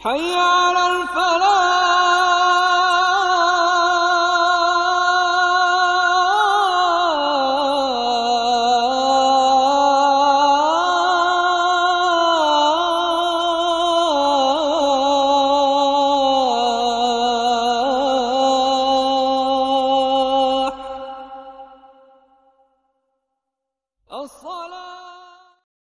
حي على الصلاة